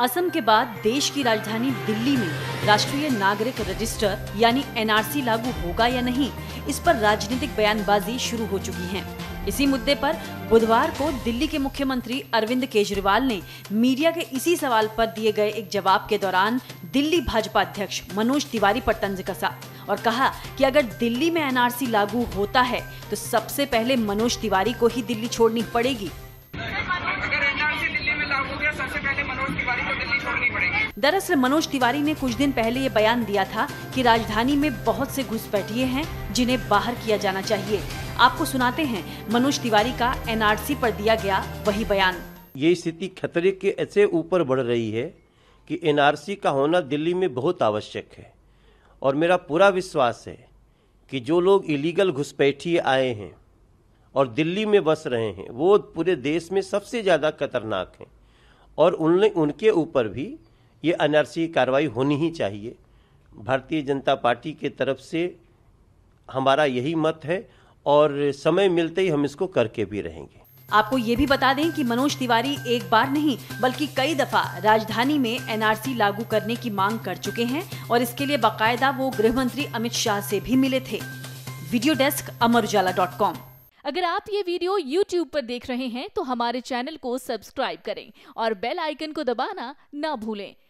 असम के बाद देश की राजधानी दिल्ली में राष्ट्रीय नागरिक रजिस्टर, यानी एनआरसी लागू होगा या नहीं, इस पर राजनीतिक बयानबाजी शुरू हो चुकी है। इसी मुद्दे पर बुधवार को दिल्ली के मुख्यमंत्री अरविंद केजरीवाल ने मीडिया के इसी सवाल पर दिए गए एक जवाब के दौरान दिल्ली भाजपा अध्यक्ष मनोज तिवारी पर तंज कसा और कहा कि अगर दिल्ली में एनआरसी लागू होता है तो सबसे पहले मनोज तिवारी को ही दिल्ली छोड़नी पड़ेगी। दरअसल मनोज तिवारी ने कुछ दिन पहले ये बयान दिया था कि राजधानी में बहुत से घुसपैठिए हैं, जिन्हें बाहर किया जाना चाहिए। आपको सुनाते हैं, मनोज तिवारी का एनआरसी पर दिया गया वही बयान। ये स्थिति खतरे के ऐसे ऊपर बढ़ रही है कि एनआरसी का होना दिल्ली में बहुत आवश्यक है। और मेरा पूरा विश्वास है कि जो लोग इलीगल घुसपैठिए आए हैं और दिल्ली में बस रहे हैं, वो पूरे देश में सबसे ज़्यादा खतरनाक हैं। और उनने उनके ऊपर भी ये एनआरसी कार्रवाई होनी ही चाहिए। भारतीय जनता पार्टी के तरफ़ से हमारा यही मत है और समय मिलते ही हम इसको करके भी रहेंगे। आपको ये भी बता दें कि मनोज तिवारी एक बार नहीं बल्कि कई दफ़ा राजधानी में एनआरसी लागू करने की मांग कर चुके हैं और इसके लिए बाकायदा वो गृह मंत्री अमित शाह से भी मिले थे। Video desk Amar Ujala dot com. अगर आप ये वीडियो YouTube पर देख रहे हैं तो हमारे चैनल को सब्सक्राइब करें और बेल आइकन को दबाना ना भूलें।